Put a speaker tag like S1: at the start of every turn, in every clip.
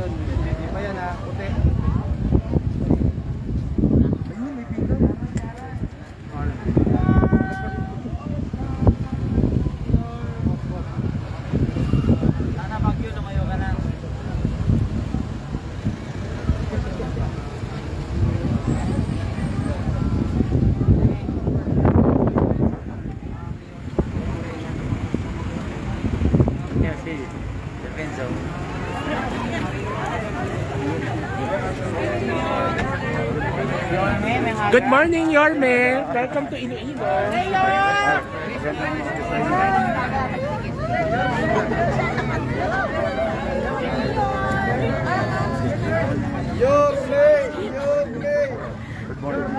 S1: Yun, hindi pa yan ha, puti.
S2: Good morning, Yorme. Welcome to Iloilo.
S1: Yorme! Yorme! Good morning.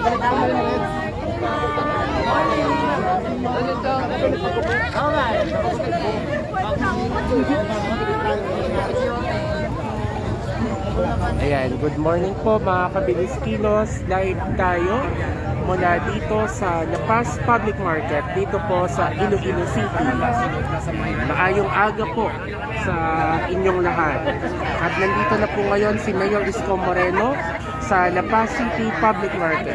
S2: Ayan, good morning po mga kabilis kilos. Live tayo mula dito sa La Paz Public Market, dito po sa Iloilo City. Maayong aga po sa inyong lahat. At nandito na po ngayon si Mayor Isko Moreno sa La Paz City Public Market.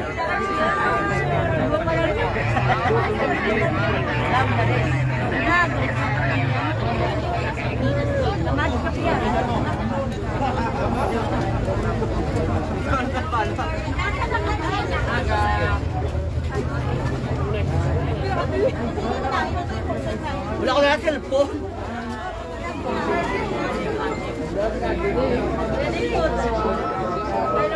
S3: Wala ko na cellphone.
S1: Good morning sa inyo.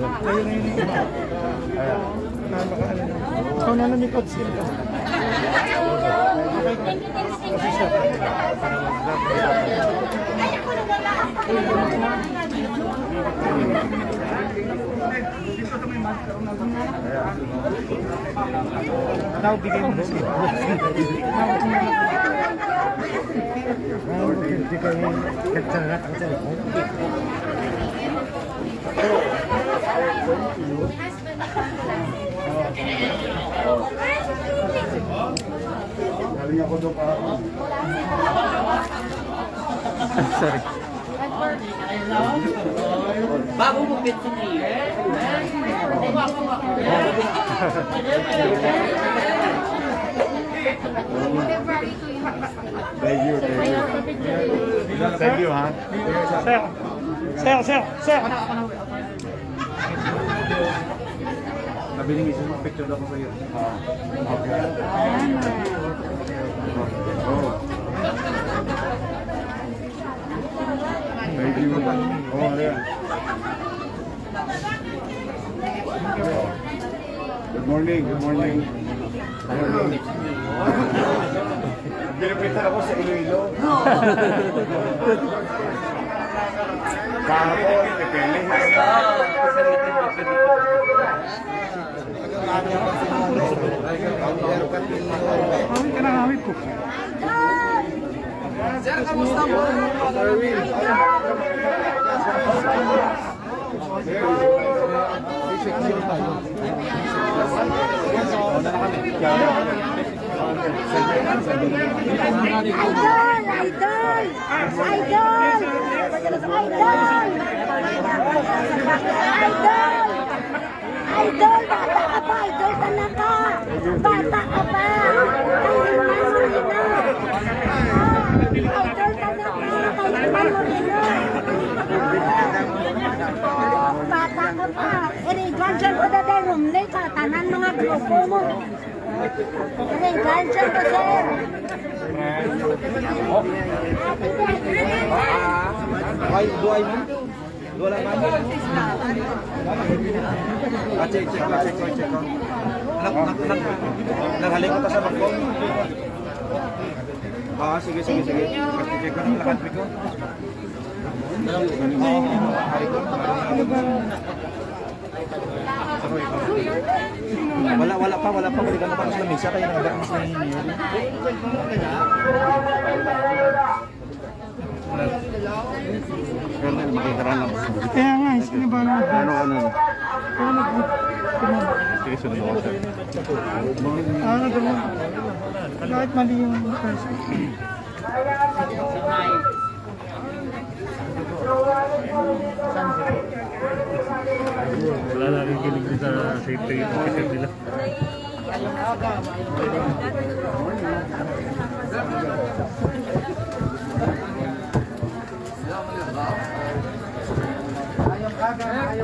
S1: Kayo na yun. Napakaano na. Ikaw na lumipad sila. Kasi siya. Now, bigay mo na siya. Hindi kayo nagsalat ang cellphone. Galing ako doon kahapon.
S2: Sorry.
S3: Bago mo bit si Mayor.
S1: Thank you, thank you. Thank you, ha?
S2: Sir, sir, sir, sir.
S1: Sabi ni Mrs. picture ako sa iyo. Ah, okay. Oh. Thank you. Oh, yeah. Good morning, good morning. Good morning. Binipitan ako sa Iloilo. Kahapon, Epele. Hawit ka na, hawit ko. Sir, kamusta mo? Erwin.
S4: Idol! Idol! Idol! Idol! Idol! Idol! Bata ka pa! Idol ka na ka! Bata ka pa! Kailanman mo rin na! Idol ka na ka! Kailanman mo rin na! Bata ka
S5: rumne ka, tanan mga grupo mo. Kaya ganyan ko, sir.
S6: Ay, duay mo? Wala man? Ah, check, check check check ko. Nak, nak, nak, naghaling ko pa sa. Ah, sige, sige, sige. Check ko ng lahat ko. Wala, wala pa, wala pa. Balikan pa ako sa lamesa kaya nagdaan mas nanginginig.
S7: Kaya nga, sino ba na?
S6: Ano, ano?
S7: Ah, nagawa. Kahit mali yung person.
S2: Wala lang yung kilig sa safety yung officer nila.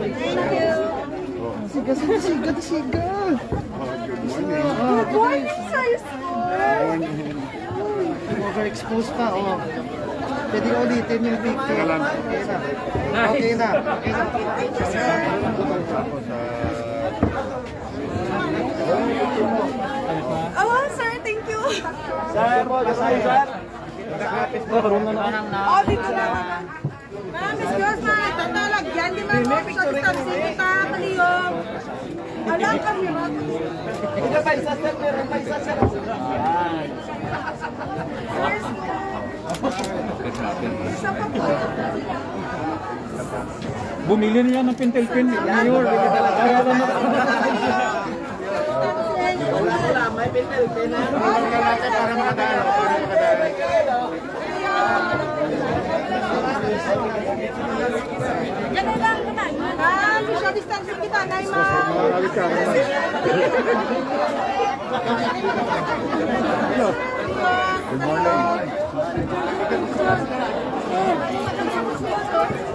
S7: Siga, siga, siga, siga.
S5: Good morning, sir.
S7: Overexposed pa, oh. Pwede ulitin yung picture. Okay na. Okay na. Okay na.
S4: Oh, sir, thank you.
S6: Sir po, sir, sir.
S4: Oh, dito na. Ma'am, excuse me. Tatalagyan. Di man mo. Sa distansi kita. Kaliyong. Alam kami. Isa pa po.
S6: Bumili niya ng pentel pen. Mayor, kaya lang
S4: Ganun lang naman. Ma'am, social distancing kita. Nay, ma'am.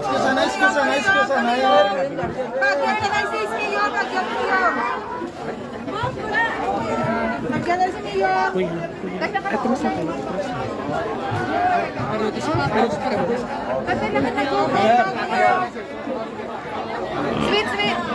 S7: Excuse na, excuse na, excuse na.
S4: Pagyan ka lang sa iskiyo. Pagyan kayo. Pagyan na sa iyo. Ito mas natin. Sweet, sweet.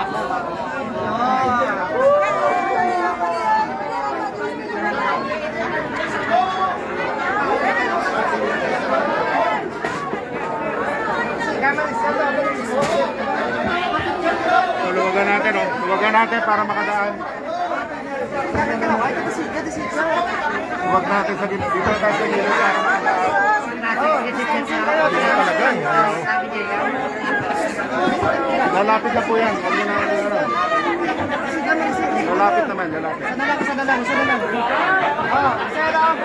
S7: Luwagan natin, oh. Luwagan natin para makadaan. Huwag natin sa gilid. Dito tayo sa. Dito. Lalapit na po yan. Huwag na ano. Lalapit naman, lalapit. Sana lang, sana lang, sana lang. Oh, sana lang.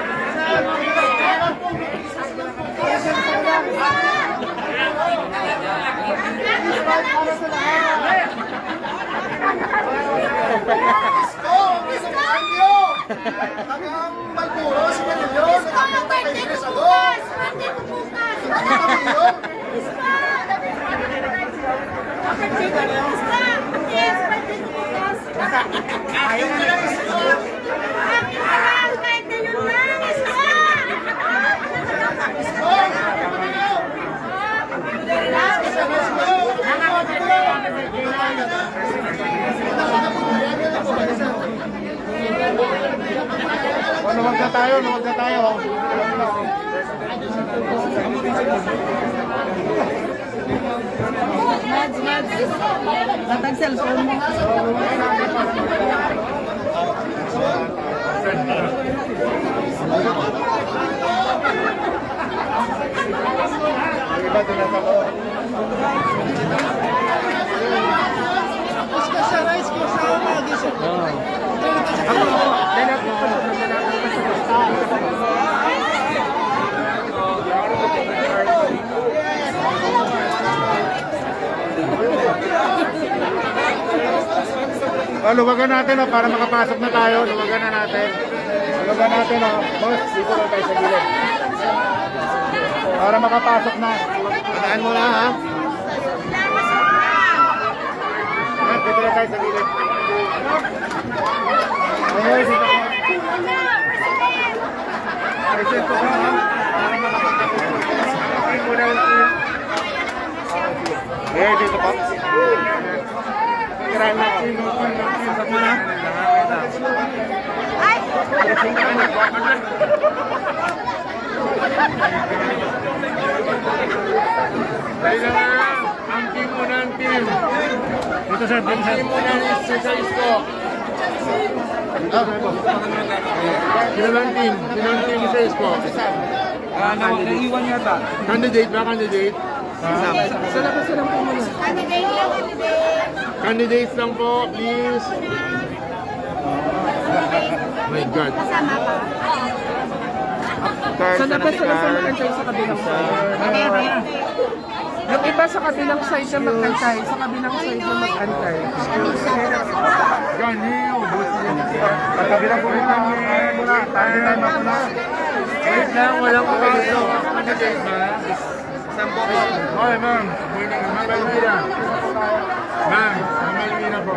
S7: Hanggang may puro, sige ninyo. Ko bukas!
S4: Birthday
S8: ko bukas! Ko! Yes, ko
S9: bukas! Ayaw lang iba doon na sa loob. Iska sa rice ko sa umagis.
S2: Ako po, lalaki pa sa lalaki pa sa
S9: Oh, luwagan natin oh, para makapasok na tayo. Luwagan na natin. Luwagan natin oh. Boss, dito lang tayo sa gilid. Para makapasok na. Pataan mo na ha. Ah, dito lang tayo sa gilid. Eh, dito pa. Kira na sino pa na mo na.
S3: Ay!
S9: Dali na nga. Ang team mo ng team.
S1: Dito sir, dito sir.
S9: Team mo ng exercise ko. Sino lang team? Sino ang team sa ko?
S6: Ah, na- naiwan yata.
S9: Candidate ba? Candidate?
S2: Sa labas na lang po muna.
S3: Candidate lang, candidate.
S9: Candidates lang po, please. My God.
S3: Kasama pa.
S2: Sa labas na lang po sa kabilang side. Yung iba sa kabilang side na mag-antay, sa kabilang side na mag-antay.
S9: Gani, ubos niya. Katabi lang po rin lang muna. Tayo na muna. Wait lang, walang po dito. Candidate ba?
S6: Sampo po.
S9: Okay, ma'am. Ma'am Almira. Ma'am, ma'am Almira po.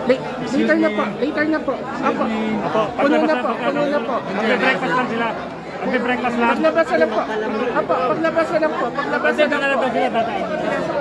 S2: La- Later na po, later na po. Apo, puno na po, puno na po.
S1: Magbe-breakfast lang sila. Magbe-breakfast lang.
S2: Paglabas na lang po. Apo, paglabas na lang po, paglabas na lang po.
S1: nakalabas sila, tatay. Hindi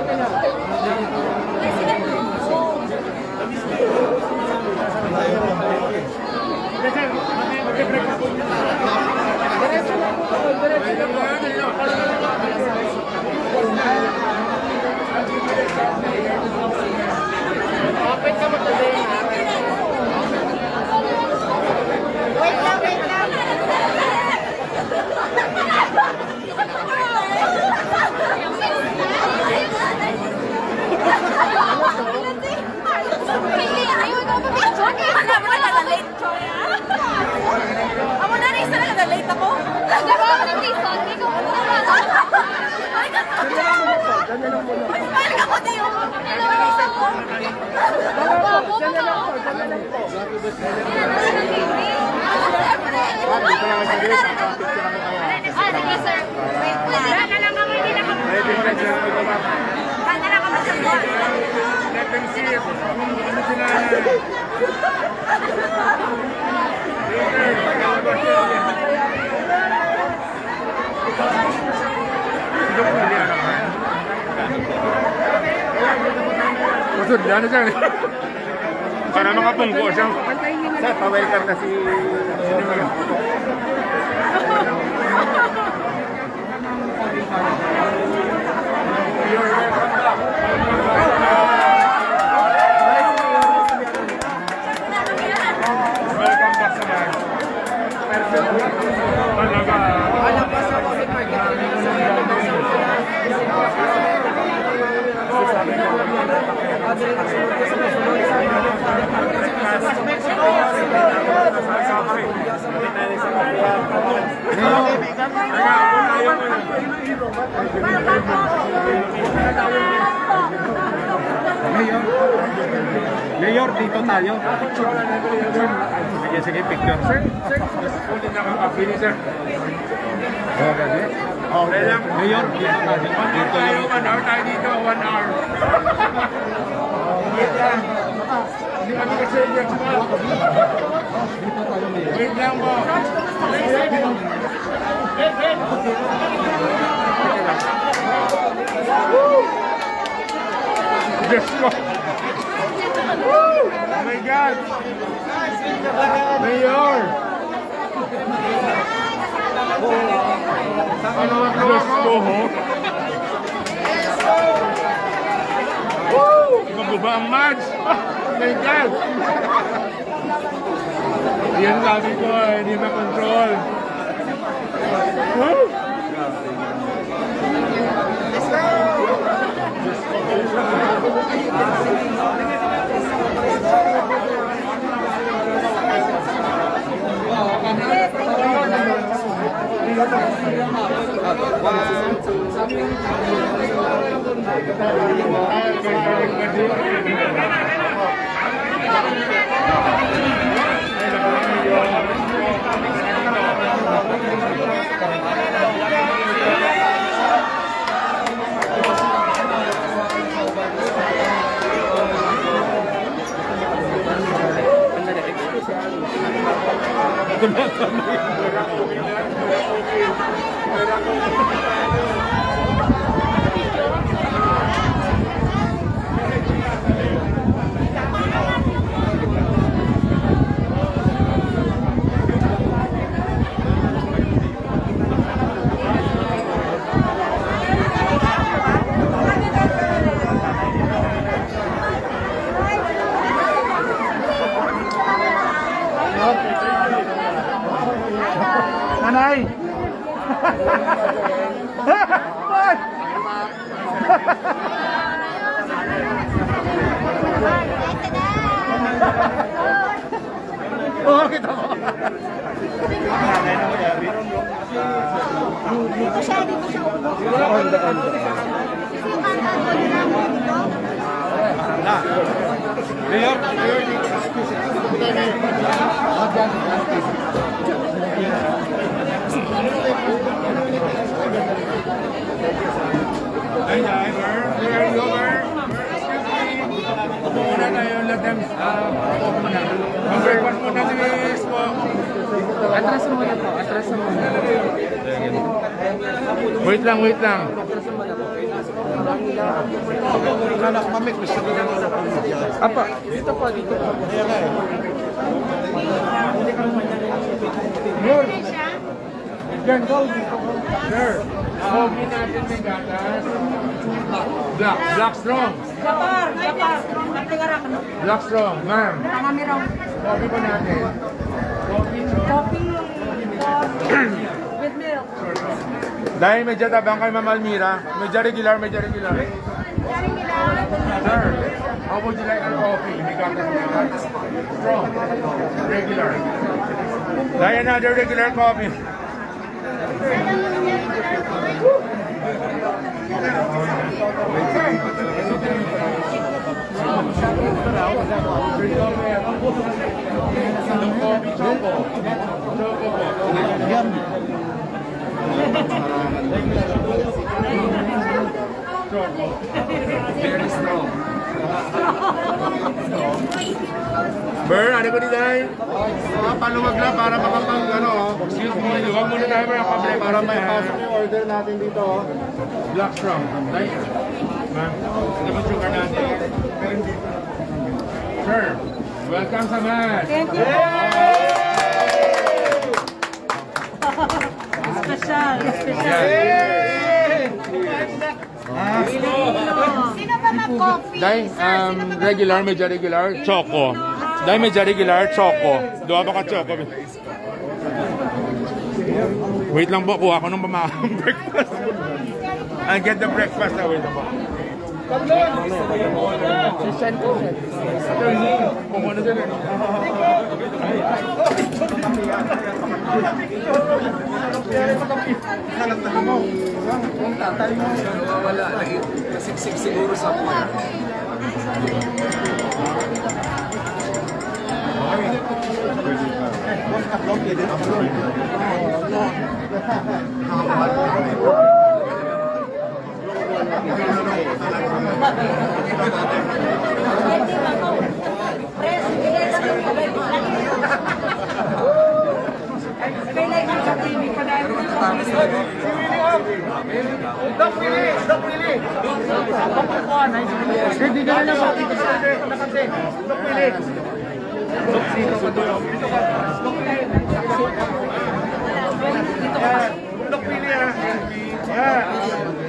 S6: dito tayo. Sige, sige, picture. Sir, sir,
S9: Uli na kakapili, sir.
S6: Oh, gabi.
S9: Okay lang.
S6: Mayor, dito tayo.
S9: Dito tayo, one hour tayo dito, one hour. Wait lang. Hindi kami kasi yung Wait lang po. Diyos ko. Oh my God! Mayor! Ano ang plus ko, ho? Maguba ang match! Oh my God! Yan sabi ko, eh, hindi eh, makontrol. Huh? Let's go! Kenapa? Miss po.
S2: Atras muna po, atras muna.
S9: Wait lang, wait lang.
S7: Anak, mamit, gusto ko na
S2: Apa, dito po, dito po.
S9: Nur! Diyan, go! Sir, hobi natin may gatas. Black, black strong.
S4: Gapar, gapar. Natingarak.
S9: Black strong, ma'am.
S4: Tangami raw.
S9: Coffee pa natin. Coffee strong.
S4: Coffee.
S9: Dahil medyo tabang kay Ma'am Almira, medyo regular, medyo regular. Sir, how would you like your coffee? Strong. Regular. Dahil another regular coffee. Choco. Very strong. Ber, ano ko din dahil?
S7: Ah, paluwag lang para makapag, ano,
S9: Excuse me, huwag muna tayo mga kabre.
S7: para may pasok yung order natin dito. oh.
S9: Black strong. Right? Ma'am, ito ba sugar natin? Sir, welcome sa match.
S4: Thank you. Special, special.
S10: Sino ba mag-coffee?
S9: Dahil um, regular, medyo regular, choco. Dahil medyo regular, choco. Dua ba ka choco? Wait lang po, kuha ko ng pamakang breakfast. I get the breakfast na, wait lang po.
S2: Sisyan po siya.
S9: Kung ano dyan eh.
S7: Hindi ka na lang sa dito sa nakante. Look, Willie. Look, dito ka doon. Dito ka. Yan. Look, Willie, ah. Yan.
S11: bayan,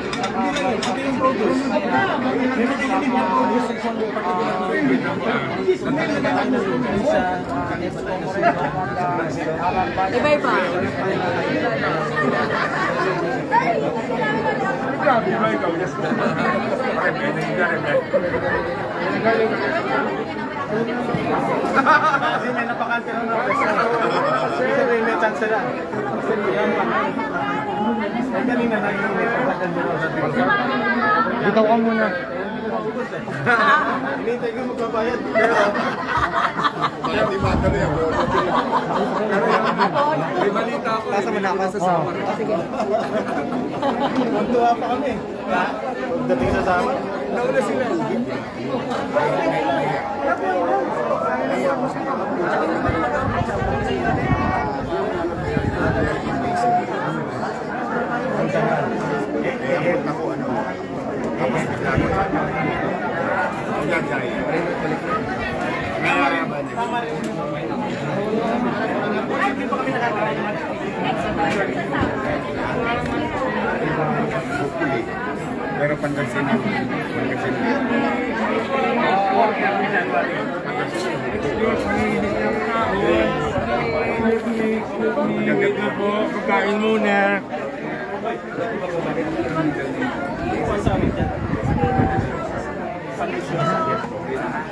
S8: Iba-iba.
S9: Grabe ba ikaw? Yes. Bakit may nangyari, may?
S11: Kasi may napakante ng orchestra. Kasi may may chance na. Ay kanina nanginginig ang tagal mo sa tingin.
S12: Bitaw ka muna.
S11: Hinihintay ko magbabayad. Pero... May balita ako. Nasa Manaka sa summer. Tuntua pa kami. Dating sa summer. Nauna sila.
S9: Pero Pangasinan. Pangasinan. Magandang na po. Pagkain muna.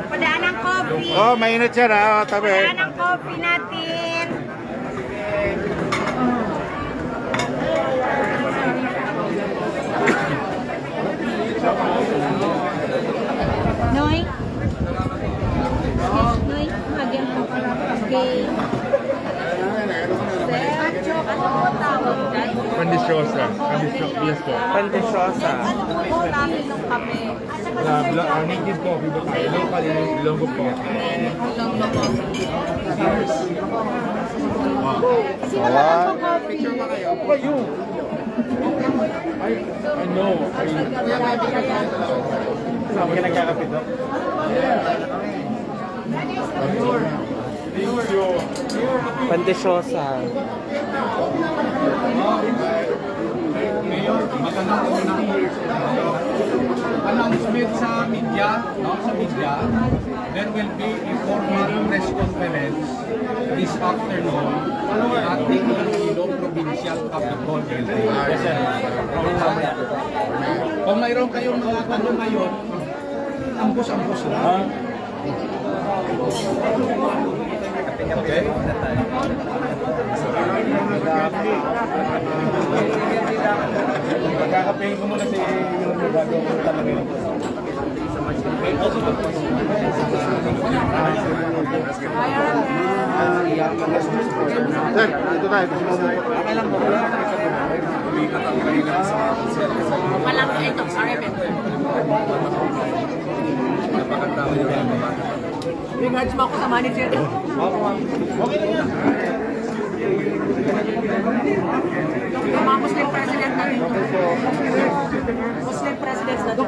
S4: Padaan ng coffee.
S9: Oh, mainit siya na. Oh, tabi.
S4: Padaan ng coffee natin. Noy? Noy, magyan mo. Okay. Sergio, ano
S9: Pandisyosa. Pandisyosa. Yes po.
S13: Pandesyosa.
S4: Ano po namin ng kape?
S9: Labla, ang higit po. Bibo tayo. Local yung ilonggo po.
S4: Sino ba ang coffee?
S9: I know. I
S11: Saan ka nagkakapit no?
S13: Pandesyosa.
S11: Announcement sa media, no? sa media, there will be a formal press conference this afternoon at the Iloilo Provincial Capitol building. Yes, sir. Kung mayroon kayong mga tanong ngayon, ambos-ambos lang. Okay? Magkakapain ko muna si yung bago ko talaga yun.
S12: Sir, dito tayo.
S8: Walang ito, sorry, Beto. Regards mo ako sa manager.
S11: Okay lang yan.
S8: Mga Muslim president na dito. Muslim presidents na dito.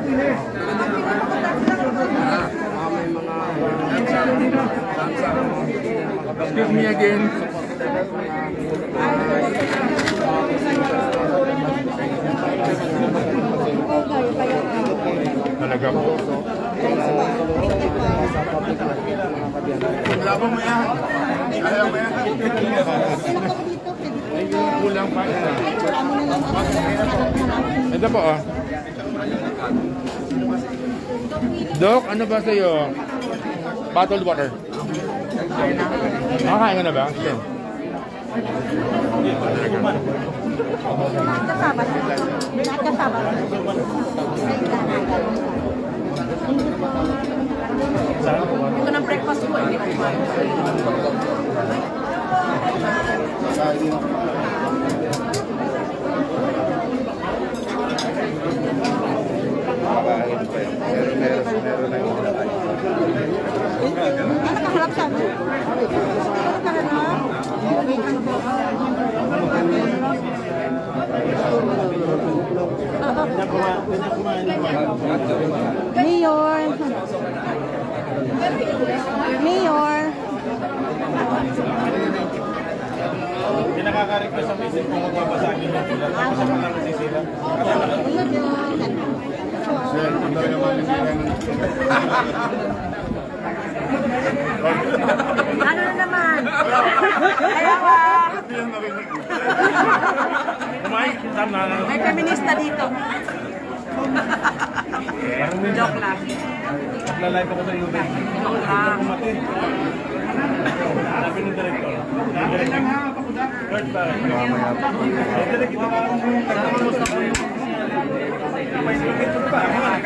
S9: Excuse me again. Talaga po. Laban mo yan. Ayaw mo yan. Kulang pa. Ito po oh. Dok, ano ba sa'yo? Bottled water. Nakakain ka na ba? Sure.
S4: Kasama. Lahat kasama.
S8: Ito ng breakfast ko. Hindi ko kumain.
S4: Ano nakaharap sa amin? Ano ka na? Wait, ano ba?
S8: Mayor. Mayor.
S1: Hindi nakaka-request sa message kung magbabasagin mo sila. Tapos naman lang nasisira. Sir, ang talaga manisira ng
S8: Ano na naman? Kaya ka.
S1: Kumain, tama na.
S8: May feminista dito. Joke lang.
S1: Nagla-live ako sa YouTube.
S8: Joke lang.
S1: Sabi ng director. Third parent. Eh, direct ito ka. May ito pa. Mga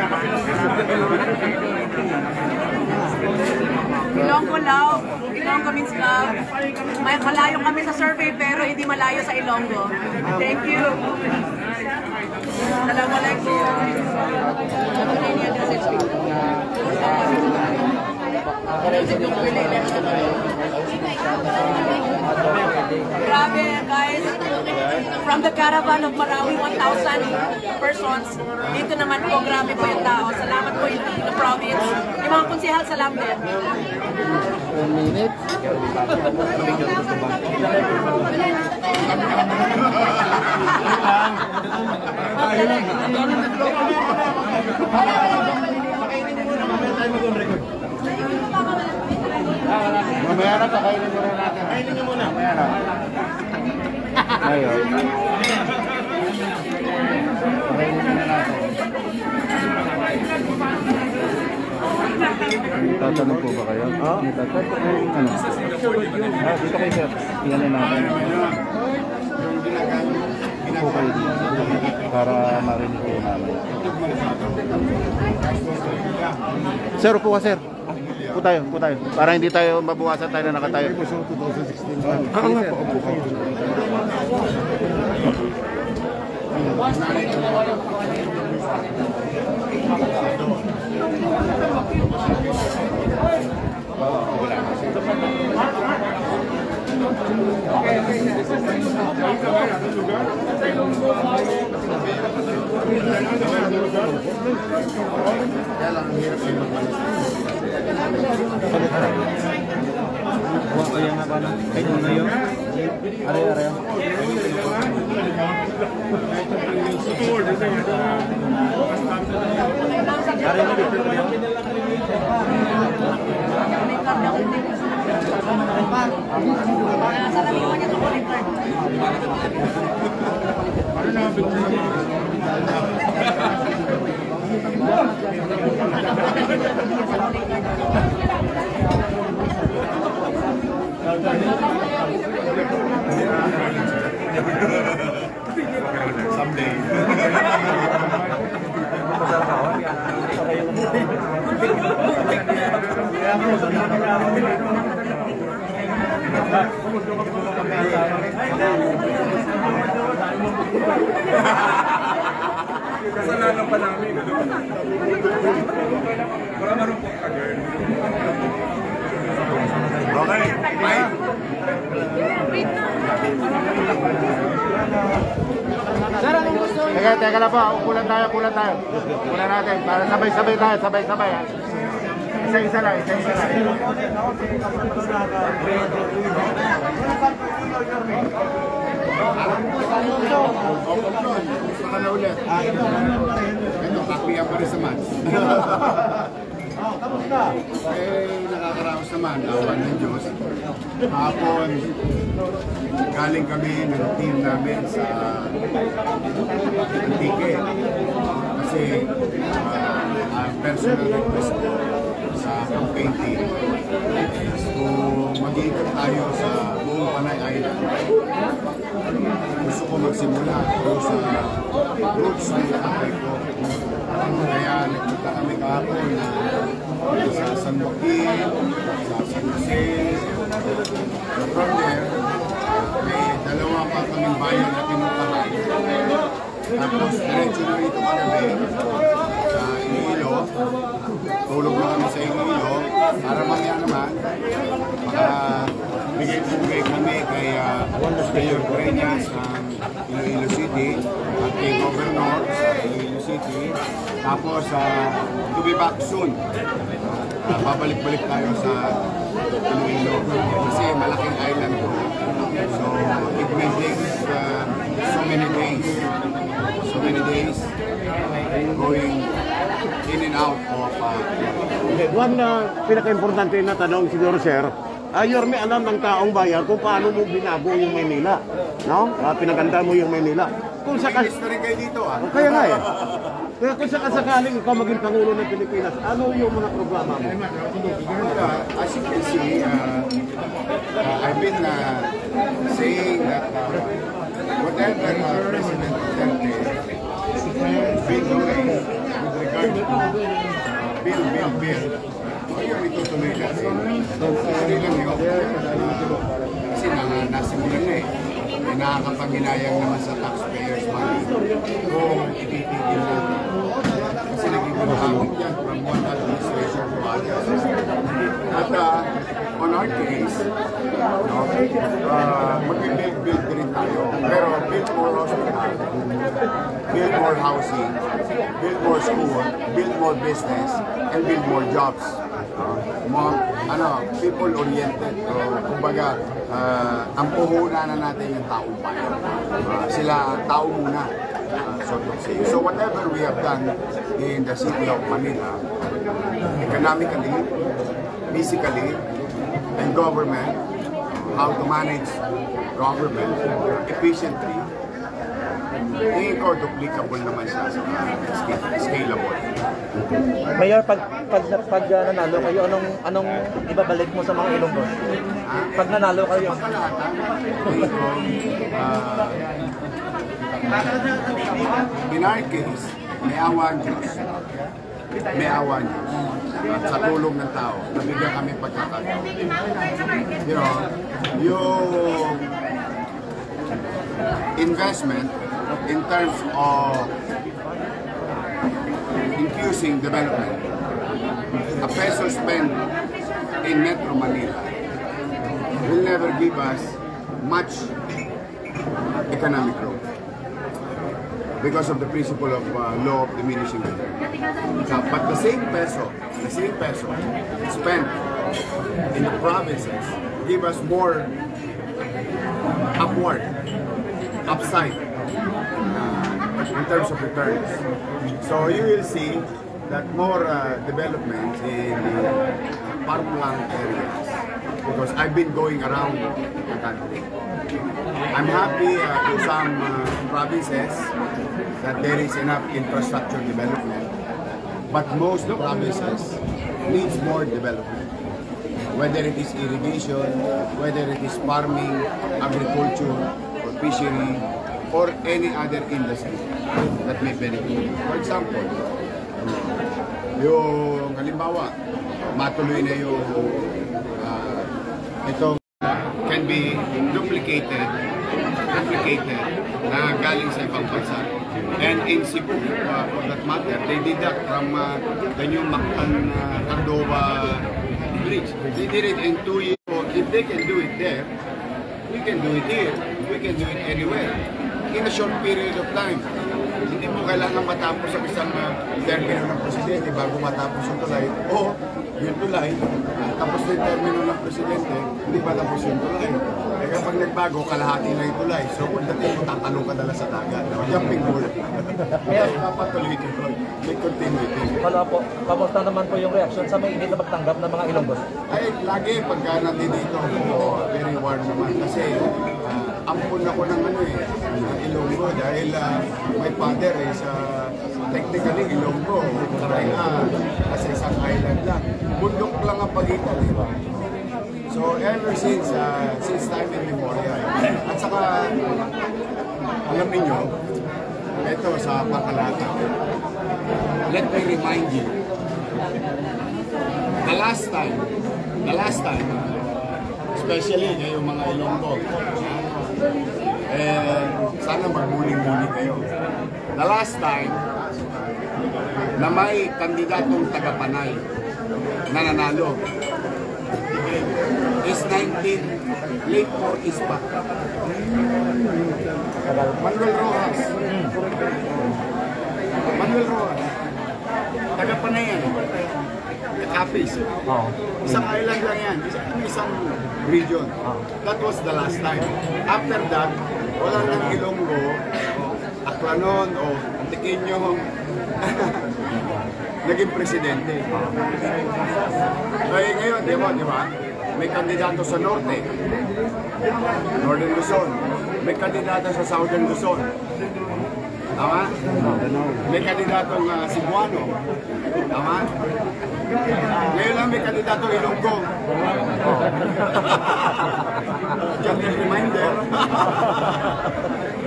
S8: Ilonggo love. Ilonggo means love. May malayo kami sa survey pero hindi malayo sa Ilonggo. Thank you. Assalamualaikum. Grabe guys. From the caravan of Marawi, 1,000 persons. Dito naman po, grabe po yung tao. Salamat po yung province. Yung mga konsihal, salamat.
S1: Mamaya na, kakainin muna natin. Kainin niyo muna. Mamaya na. Ngayon. Tatanong po ba kayo? Oo. Tatanong. Ano? Ah, dito kayo sir. Tingnan na natin. Po kayo dito. Para marinig ko namin. Sir, upo ka sir. Upo tayo, upo tayo. Para hindi tayo mabuwasan tayo na nakatayo. Ah, nga po, upo kayo. Ano
S12: yung mga ba na? Kayo na
S9: yun? अरे
S6: अरे
S11: Thank you.
S1: Kasalanan pa namin. Wala marupok ka, girl. Okay, bye. Teka, teka lang po. Kulan tayo, kulan tayo. Kulan natin. Para sabay-sabay tayo, sabay-sabay. ha. Isa-isa lang, isa-isa lang. Gusto ka na ulit. Ito, kapiyan pa rin sa match. Eh, nakakaraos naman. Awan ng Diyos. Hapon, galing kami ng team namin sa Antique. Kasi uh, personal request ko sa campaign team. So, mag-iikot tayo sa buong Panay Island. Gusto ko magsimula sa roots ng tatay ko. Kaya nagpunta kami kahapon sa San Joaquin, sa San Jose. From there, may dalawa pa kaming bayan na pinuntahan. Tapos diretso na rito kagabi sa Iloilo. Tulog na kami sa Iloilo para mamaya naman maka bigay-bigay kami kay uh, Mayor Breñas ng Iloilo City at kay Governor City. Tapos, ah, to be back soon. Ah, babalik-balik tayo sa Iloilo. Kasi malaking island to. So, it may take ah, so many days. So many days going in and out of uh,
S14: One na pinaka-importante na tanong siguro, sir. Uh, Yorme, alam ng taong bayan kung paano mo binago yung Maynila. No? Uh, pinaganda mo yung Maynila. Kung sa
S1: May history kayo dito ah.
S14: Kaya nga eh. Kaya kung sakasakaling ikaw maging Pangulo ng Pilipinas, ano yung mga programa mo?
S1: Uh, as you can see, uh, uh, I've been uh, saying that uh, whatever uh, President Duterte been doing with regard to uh, bill, bill, bill, ayun, itutuloy natin. Hindi lang yun. Uh, kasi na, nasimulan na eh. May nakakapanghinayang naman sa taxpayers money kung ititigil natin. Kasi naging mahamog yan from one administration to others. At uh, on our case, no, uh, mag-build-build rin tayo. Pero build more hospital, build more housing, build more school, build more business, and build more jobs. Uh, mga, ano, people-oriented. Uh, kumbaga, uh, ang puhunan na natin yung taong bayan. Uh, sila tao muna. Uh, so, so whatever we have done in the city of Manila, economically, physically, and government, how to manage government efficiently, ko duplicable naman siya sa scalable.
S11: Mayor, pag, pag, pag uh, nanalo kayo, anong, anong ibabalik mo sa mga Ilonggos? Pag nanalo kayo,
S1: Pagkalata, tingin ko, uh, in our case, may awa Diyos. May awa Diyos. At sa tulong ng tao, nabigyan kami pagkakataon. You know, yung investment in terms of infusing development, a peso spent in Metro Manila never give us much economic growth because of the principle of uh, law of diminishing return. So, but the same peso, the same peso spent in the provinces give us more upward, upside uh, in terms of returns. So you will see that more uh, development in the areas because I've been going around the country. I'm happy uh, to some uh, provinces that there is enough infrastructure development, but most provinces needs more development. Whether it is irrigation, whether it is farming, agriculture, or fishery, or any other industry that may benefit. For example, yung halimbawa, matuloy na yung itong can be duplicated duplicated na galing sa ibang bansa. And in Cebu, uh, for that matter, they did that from uh, the new Mactan uh, Cordova bridge. They did it in two years. If they can do it there, we can do it here. We can do it anywhere. In a short period of time. Hindi mo kailangan matapos ang isang uh, termino ng presidente bago matapos yung tulay. O yung tulay, uh, tapos na yung termino ng presidente, hindi pa tapos yung tulay. Eh kapag nagbago, kalahati na yung tulay. So kung dati mo, tatalong ka dala sa dagat. No? Jumping board. Kaya papatuloy-tuloy. May continuity.
S11: Wala po. Kamusta naman po yung reaction sa may hindi na pagtanggap ng mga Ilonggos?
S1: Ay, lagi pagka nandito ako, very warm naman. Kasi uh, ampun ako ng ano eh, Ilonggo dahil uh, my father is uh, technically Ilonggo. Kaya uh, kasi isang island lang. Bundok lang ang pagitan eh. So ever since, uh, since time immemorial. At saka, alam niyo, ito sa pakalata. Let me remind you, the last time, the last time, especially ngayong mga Ilonggo, eh, sana magmuling-muling kayo. The last time na may kandidatong taga-Panay na nanalo is 19 late 40s pa. Manuel Rojas. Manuel Roa. Taga Panayan. Kapis.
S11: Oo.
S1: Isang island lang yan. Isang, isang region. That was the last time. After that, wala nang Ilonggo, Aklanon o Antiqueño naging presidente. Kaya ngayon, di ba, di ba? May kandidato sa Norte, Northern Luzon. May kandidato sa Southern Luzon. Tama? May kandidatong uh, Cebuano. Tama? Ngayon lang may kandidato Ilonggo. A reminder.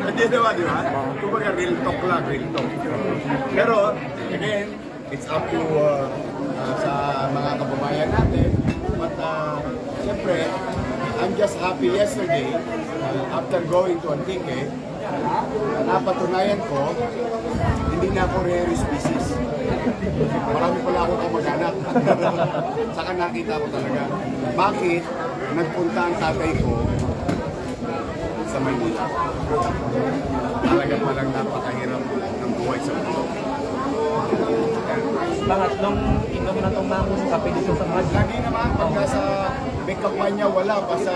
S1: Hindi naman, di ba? Kumbaga real talk lang, real talk. Pero, again, it's up to uh, uh, sa mga kababayan natin. But, uh, siyempre, I'm just happy yesterday, uh, after going to Antique, napatunayan ko, hindi na ako rare species. Marami pala akong kamag-anak. Saka nakita ko talaga. Bakit nagpunta ang tatay ko sa Maynila? Talaga palang napakahirap ng buhay sa mundo.
S11: Pangatlong inom na itong mga kape dito sa Mag.
S1: Lagi naman, pagka sa may kampanya, wala pa sa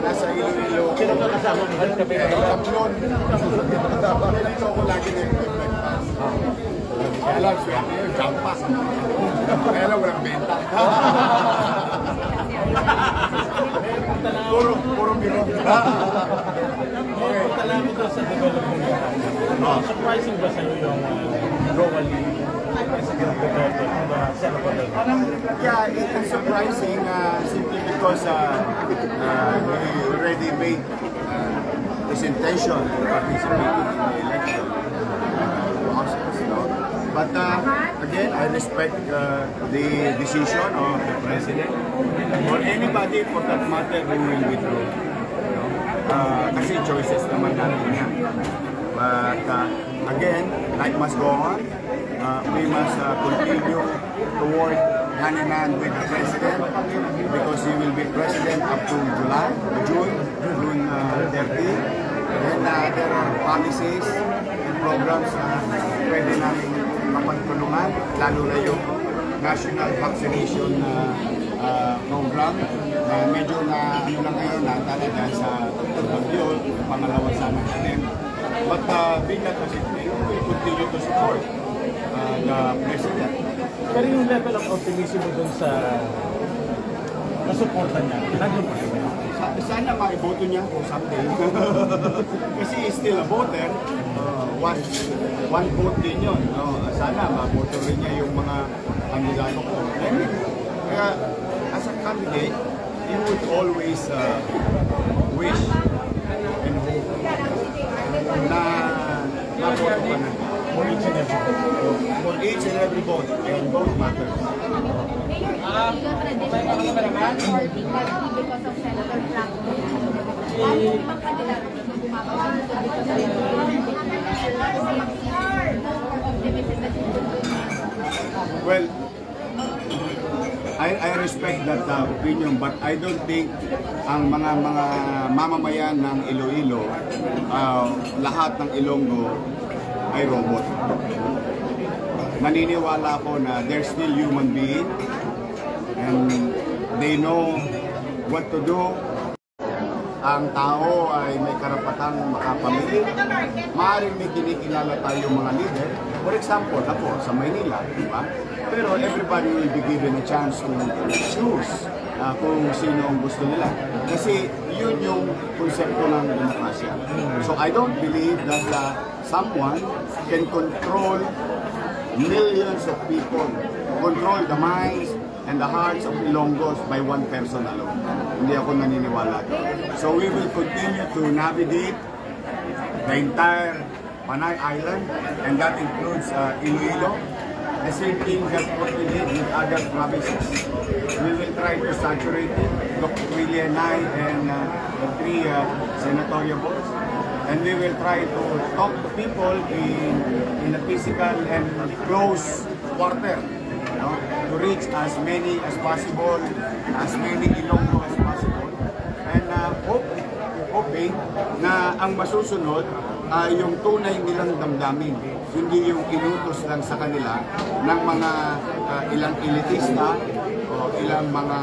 S1: nasa Iloilo.
S11: Sino ka kasama mo? Halos kape
S1: Eh,
S11: na?
S1: Kaplon. Dito ako lagi nag-breakfast. Kaya lang, swerte yun, jampa. Kaya lang, walang benta. puro, puro biro. okay.
S11: Sa development. Oh, surprising ba sa iyo yung uh, Senator Duterte?
S1: Yeah, it is surprising uh, simply because uh, uh, he already made uh, his intention to participate in the election. Uh, Oscars, no? But uh, again, I respect uh, the decision of the president or anybody for that matter who will withdraw. No? Uh, kasi choices naman natin yan. But uh, again, life must go on. Uh, we must uh, continue to work hand in hand with the president because he will be president up to July, June, June uh, 30. And uh, there are policies and programs na pwede namin mapagtulungan, lalo na yung national vaccination uh, uh, program na medyo na ano lang ngayon na talaga sa bagyo, pangalawa sana natin. But uh, being that as it may, we continue to support uh, the president.
S11: Pero yung level of optimism mo dun sa nasuporta niya, nandun pa rin.
S1: Sa- Sana maiboto niya ako someday. Kasi he's still a voter. Uh, one, one vote din yun. No? Sana maboto rin niya yung mga kandidato ko. Kaya, as a candidate, you would always uh, wish and hope na maboto ka na.
S11: For each and every
S1: For each and every vote, and vote matters.
S3: Mayor, illegal tradition or because of Senator Franco. Ang ibang kandidato
S1: Well, I, I respect that uh, opinion but I don't think ang mga mga mamamayan ng Iloilo, uh, lahat ng Ilonggo ay robot. Naniniwala ako na they're still human being and they know what to do. Ang tao ay may karapatang makapamili. Maaaring may kinikilala tayong mga leader. For example, ako sa Maynila, di ba? Pero everybody will be given a chance to choose uh, kung sino ang gusto nila. Kasi yun yung konsepto ng demokrasya. So I don't believe that uh, someone can control millions of people, control the minds and the hearts of Ilonggos by one person alone. Hindi ako naniniwala. So we will continue to navigate the entire Panay Island and that includes uh, Iloilo. The same thing that what we did with other provinces. We will try to saturate it, Dr. Willie and and uh, the three uh, senatorial votes. And we will try to talk to people in, in a physical and close quarter know, to reach as many as possible, as many Ilonggo as uh, hoping na ang masusunod ah, yung tunay nilang damdamin. Hindi yung inutos lang sa kanila ng mga ah, ilang elitista o ilang mga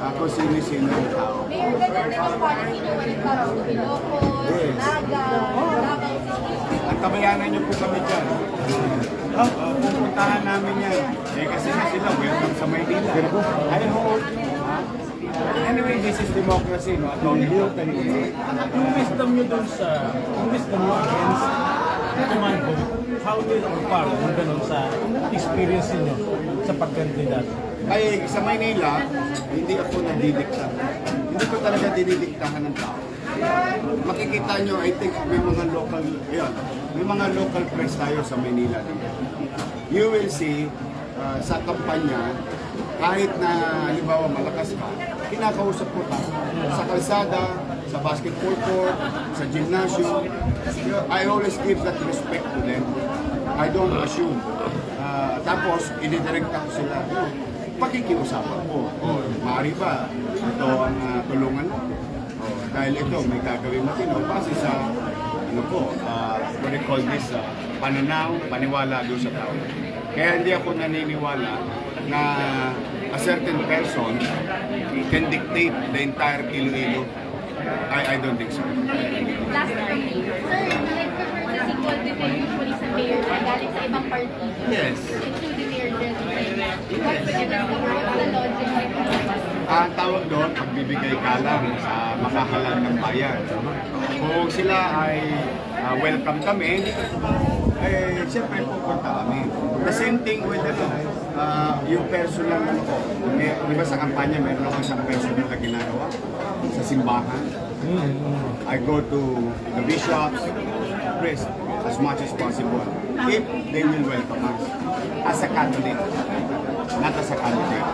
S1: uh, kung sino-sino ang tao.
S3: Mayor, ganun din ang policy niyo when it comes to Ilocos,
S1: Yes.
S3: Naga, Davao City.
S1: At tabayanan niyo po kami dyan. Oh, oh, pupuntahan namin yan. Eh kasi na sila, welcome sa Maynila. I hope. ha? Anyway, this is democracy, no? Attorney Bill,
S11: Yung wisdom nyo dun sa, yung wisdom nyo against command vote, how will or far yung ganun sa experience niyo sa pagkandidat?
S1: Ay, sa Maynila, hindi ako nagdidikta. Hindi ko talaga dinidiktahan ng tao. Makikita nyo, I think may mga local, yun, may mga local press tayo sa Maynila. You will see, uh, sa kampanya, kahit na halimbawa malakas ka, kinakausap ko ta sa kalsada, sa basketball court, sa gymnasium. I always give that respect to them. I don't assume. Ah, tapos, inidirekta ko sila. Pakikiusapan ko. O, maaari ba? Ito ang ah, tulungan mo. O, dahil ito, may gagawin matino. Base sa, ano po, uh, what do you call this, ah, pananaw, paniwala doon sa tao. Kaya hindi ako naniniwala na a certain person can dictate the entire Iloilo. I, I don't think so.
S3: Last me. Sir, nag-prefer sa sequel before usually sa mayor na galing sa ibang partido.
S1: Yes.
S3: Including Mayor Jensen. What would you discover the logic behind
S1: Ang tawag doon, pagbibigay kalang sa makahalal ng bayan. Kung sila ay ah, welcome kami, eh, siyempre pupunta kami. The same thing with ano, ah, yung personal ano ko. Eh, di ba sa kampanya meron ako isang personal na ginagawa sa simbahan. I go to the bishops, priest, as much as possible. If they will welcome us as a Catholic, not as a candidate.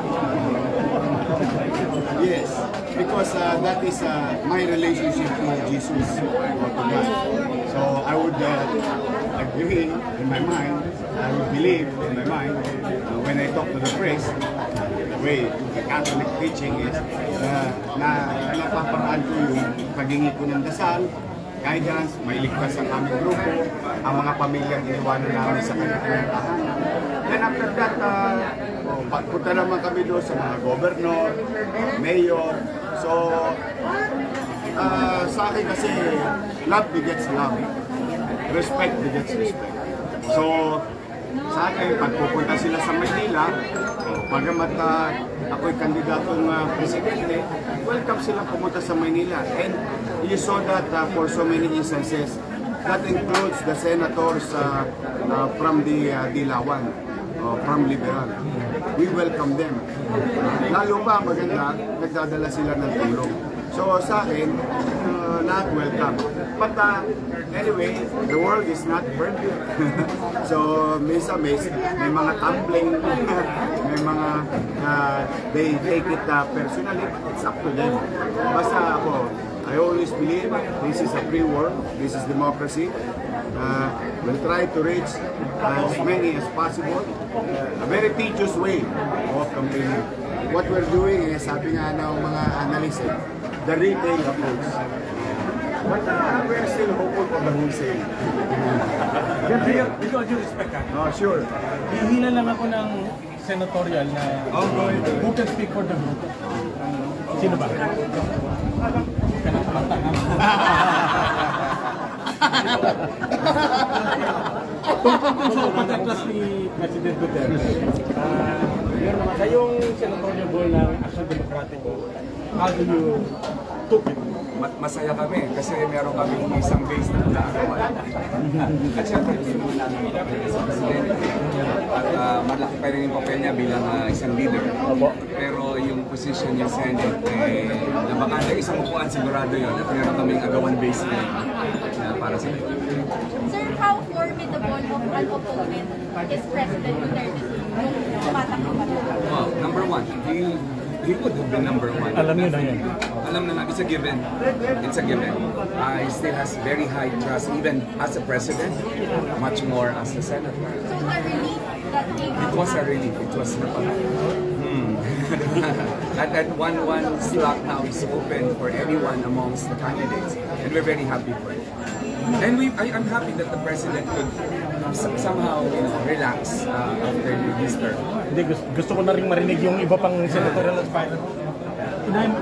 S1: Yes, because uh, that is uh, my relationship to Jesus or to God. So I would uh, agree in my mind, I would believe in my mind uh, when I talk to the priest, the way the Catholic teaching is uh, na napaparaan ko yung pagingi ko ng dasal, guidance, may ligtas ang aming grupo, ang mga pamilyang iniwanan namin sa kanilang tahanan. Then after that, uh, oh, pagpunta naman kami doon sa mga governor, mayor. So, uh, sa akin kasi, love begets love. Respect begets respect. So, sa akin, pag pupunta sila sa Manila, oh, pagamat uh, ako'y kandidatong uh, presidente, welcome silang pumunta sa Manila. And you saw that uh, for so many instances. That includes the senators uh, uh, from the uh, Dilawan, uh, from Liberal. We welcome them. Lalo pa maganda, nagdadala sila ng tulong. So sa akin, uh, not welcome. But uh, anyway, the world is not perfect. so minsan may, may mga tumbling, may mga uh, they take it uh, personally. It's up to them. Basta ako, I always believe this is a free world, this is democracy. Uh, we'll try to reach as many as possible. Uh, a very tedious way of campaigning. What we're doing is, sabi nga ng mga analysts, eh, the retail approach. But uh, we're still hopeful for the wholesale.
S11: All due respect ha,
S1: Oh, sure.
S11: hihila lang ako ng senatorial na
S1: Oh, go ahead.
S11: who can speak for the group. Sino ba? Kumanta ha? Tungkol sa pagkaklas ni President Duterte, sa yung senatorial goal ng Action Demokratiko, how do you took it?
S12: Ma- masaya kami kasi meron kami isang base na nagkakaroon. At syempre. At ah, malaki pa rin yung papel niya bilang ah, isang leader. Pero yung position niya Senate, eh, na baka na isang upuan sigurado yun at meron kaming agawan base na, para sa
S3: how formidable of an opponent is President Duterte nung tumatakbo pa siya?
S12: Well, number one, he, he would have been number one.
S11: Alam niyo na yan.
S12: Alam na namin, it's a given. It's a given. Uh, he still has very high trust, even as a president, much more as a senator.
S3: So the relief that came
S12: It was a relief. It was not hmm. at that one one slot now is open for anyone amongst the candidates, and we're very happy for it. And we, I, I'm happy that the president could somehow, you know, relax uh, after this term.
S11: Hindi, gusto, gusto ko na rin marinig yung iba pang senatorial aspirant. Unahin,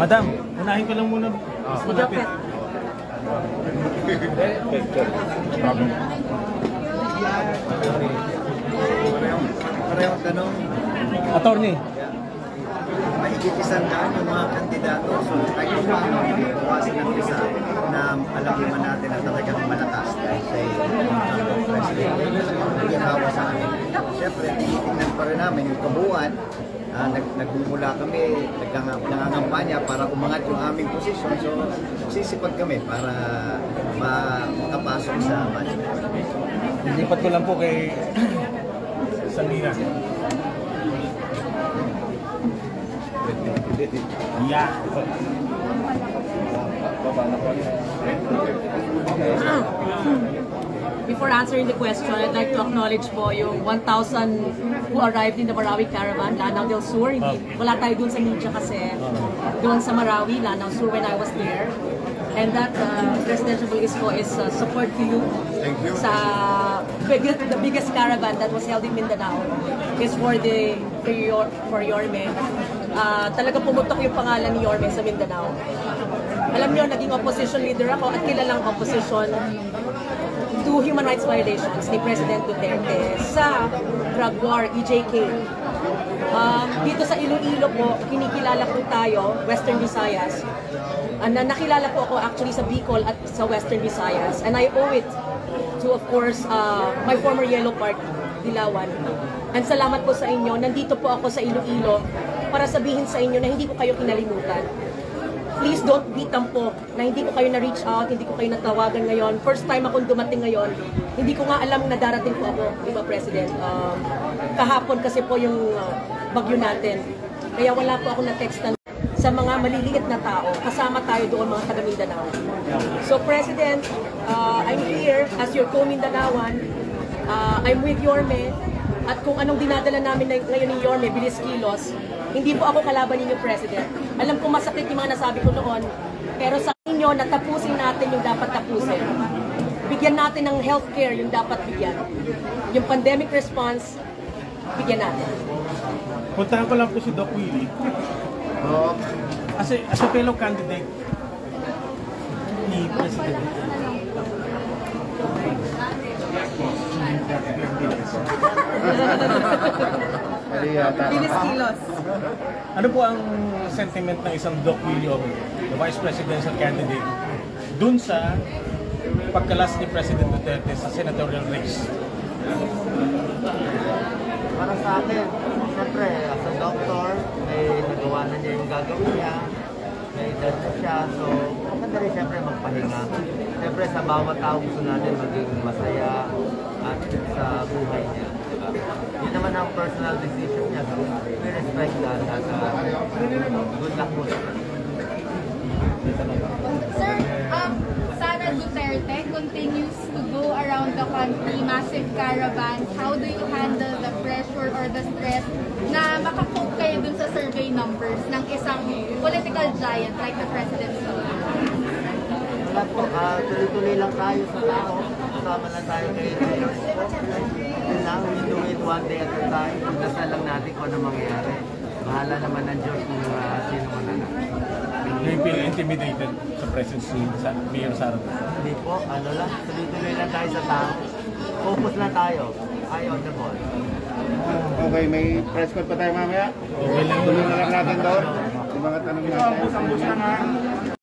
S11: Madam, unahin ko lang muna. Mas malapit.
S15: Parehong tanong,
S11: Attorney,
S15: daan yung mga kandidato. So, kung paano, iwasan ng isa na alam naman natin na talagang malakas dahil siya hawa sa amin. Siyempre, tinitingnan pa rin namin yung kabuuan. Ah, nag nagmumula kami, nangangampanya para umangat yung aming posisyon. So, sisipag kami para ma- makapasok sa budget.
S11: Lilipat ko lang po kay Salina. Yeah.
S8: Before answering the question, I'd like to acknowledge po yung 1,000 who arrived in the Marawi Caravan, Lanao del Sur. Hindi, wala tayo dun sa media kasi doon sa Marawi, Lanao Sur when I was there. And that uh, presidential police po is uh, support to you
S1: Thank you.
S8: sa biggest, the biggest caravan that was held in Mindanao is for the for your for Yorme. Uh, talaga pumutok yung pangalan ni Yorme sa Mindanao. Alam niyo, naging opposition leader ako at kilalang opposition to human rights violations ni President Duterte sa drug war, EJK. Um, dito sa Iloilo po, kinikilala po tayo, Western Visayas. Uh, na nakilala po ako actually sa Bicol at sa Western Visayas. And I owe it to, of course, uh, my former Yellow Party, Dilawan. And salamat po sa inyo. Nandito po ako sa Iloilo para sabihin sa inyo na hindi ko kayo kinalimutan please don't be tampo na hindi ko kayo na-reach out, hindi ko kayo natawagan ngayon. First time akong dumating ngayon, hindi ko nga alam na darating po ako, di ba, President? Um, kahapon kasi po yung uh, bagyo natin. Kaya wala po ako na-textan sa mga maliliit na tao. Kasama tayo doon mga taga Mindanao. So, President, uh, I'm here as your co-Mindanaoan. Uh, I'm with Yorme. At kung anong dinadala namin na- ngayon ni Yorme, bilis kilos, hindi po ako kalaban ninyo, President. Alam ko masakit yung mga nasabi ko noon, pero sa inyo, natapusin natin yung dapat tapusin. Bigyan natin ng healthcare yung dapat bigyan. Yung pandemic response, bigyan natin.
S11: Puntahan ko lang po si Doc Willie. As a, as a fellow candidate ni President.
S8: Bilis kilos.
S11: Ano po ang sentiment ng isang Doc Willie o the Vice Presidential candidate dun sa pagkalas ni President Duterte sa senatorial race?
S15: Para sa akin, siyempre, as a doctor, may nagawa na niya yung gagawin niya, may edad na siya, so maganda rin siyempre magpahinga. Siyempre, sa bawat tao gusto natin maging masaya at sa buhay niya. Yun naman ang personal decision niya, so we respect that at uh, good luck po.
S3: Sir, um, Sara Duterte continues to go around the country, massive caravans. How do you handle the pressure or the stress na makakope kayo dun sa survey numbers ng isang political giant like the President
S15: Wala po, ah, tuloy-tuloy lang tayo sa tao. Kasama lang tayo kay Lord. Yun lang, it one day at a time. Pagdasal lang natin kung ano mangyayari. Bahala naman ng Diyos kung ah, sino mananalo.
S11: Do you feel intimidated sa presence ni sa Mayor Sara?
S15: Hindi po, ano lang, tuloy-tuloy lang tayo sa tao. Focus lang tayo. Eye on the ball.
S7: Okay, may press call pa tayo mamaya.
S11: Okay lang
S7: na lang natin doon. Yung mga tanong natin.